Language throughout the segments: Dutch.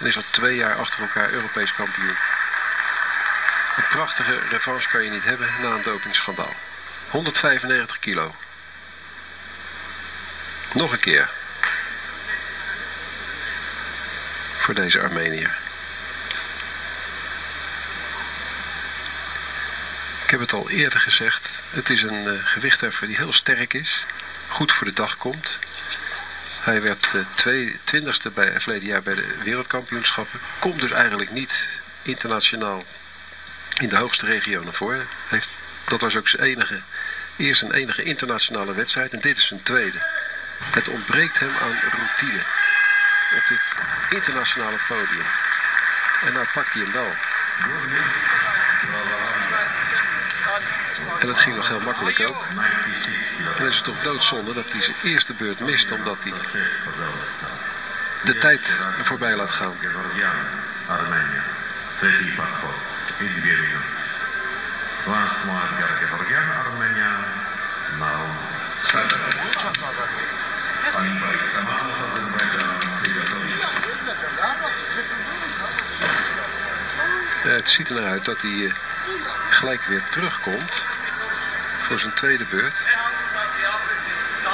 En is al twee jaar achter elkaar Europees kampioen. Een prachtige revanche kan je niet hebben na een dopingschandaal. 195 kilo. Nog een keer. Voor deze Armeniër. Ik heb het al eerder gezegd. Het is een uh, gewichtheffer die heel sterk is. Goed voor de dag komt. Hij werd uh, twee, twintigste bij, verleden jaar bij de wereldkampioenschappen. Komt dus eigenlijk niet internationaal in de hoogste regio naar voren. Heeft, dat was ook zijn enige, eerst een enige internationale wedstrijd. En dit is zijn tweede. Het ontbreekt hem aan routine. Op dit internationale podium. En nou pakt hij hem wel. Dat ging nog heel makkelijk ook. En is het toch doodzonde dat hij zijn eerste beurt mist omdat hij de tijd voorbij laat gaan. Het ziet er naar uit dat hij uh, gelijk weer terugkomt voor zijn tweede beurt.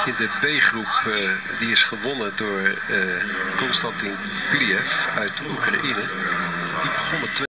In de B-groep, uh, die is gewonnen door uh, Konstantin Piliev uit Oekraïne. Die begon met